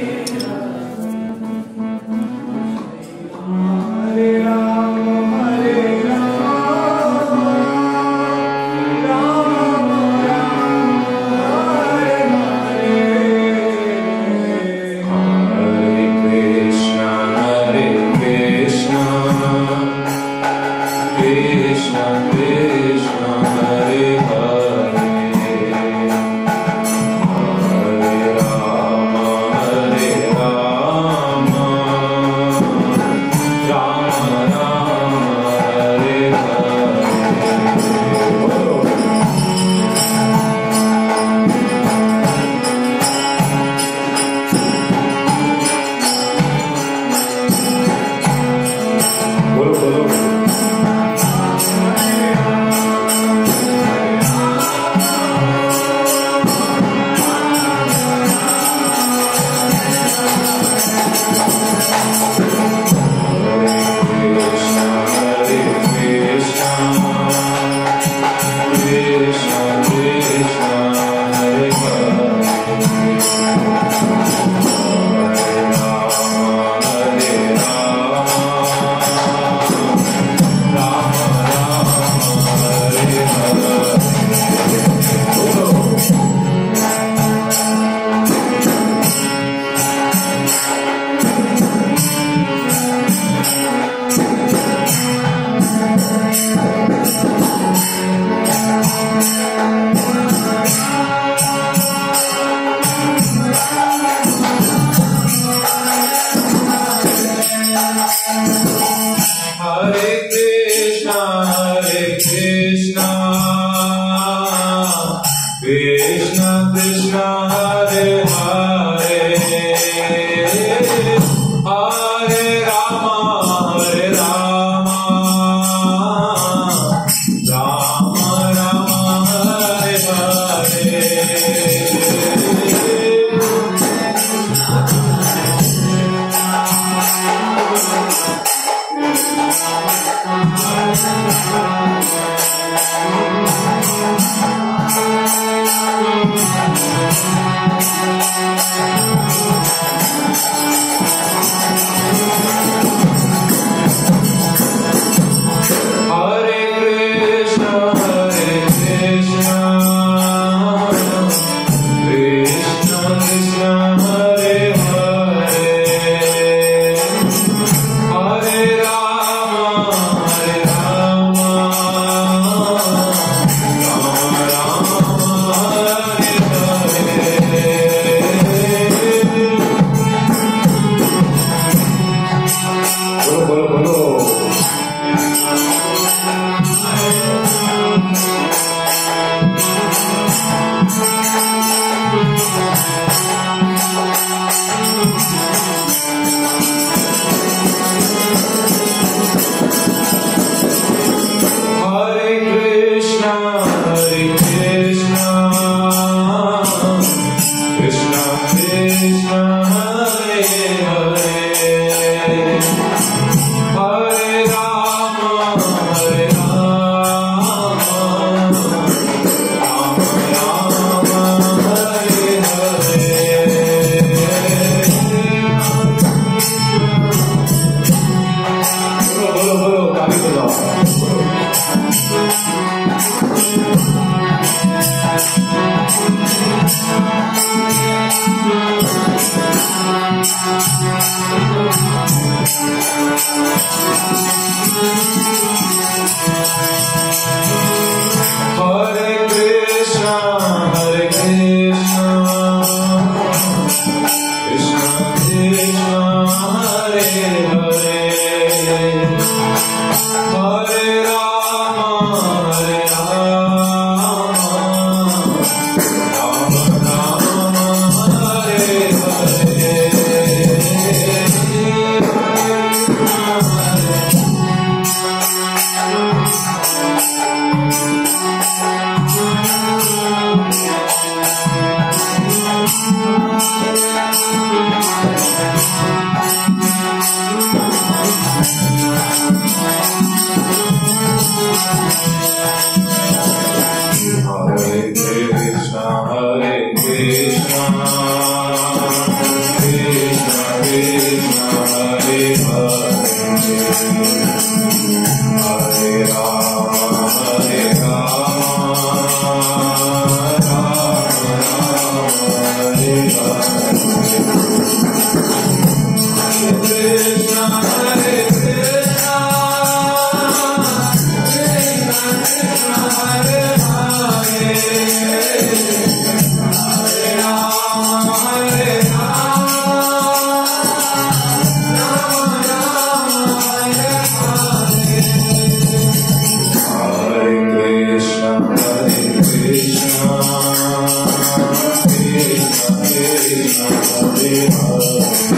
Amém. Hare Hare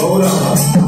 Ahora.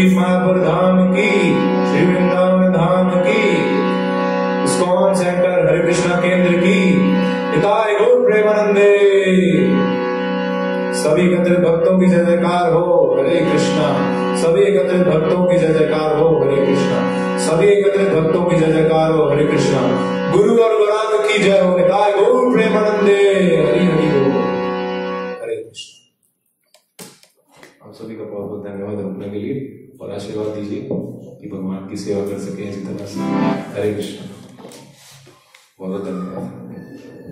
Shri महापुर धाम की, श्री वृंदावन धाम की। स्कॉन centre हरे कृष्णा केंद्र की? हिताय गौर प्रेमानंदे। सभी एकत्रित भक्तों की जय जयकार हो, हरे कृष्णा। सभी एकत्रित भक्तों की जय जयकार हो, हरे कृष्णा। सभी एकत्रित भक्तों की जय जयकार हो, हरे कृष्णा। गुरु और वराग की जय हो निताय गौर प्रेमानंदे। हरि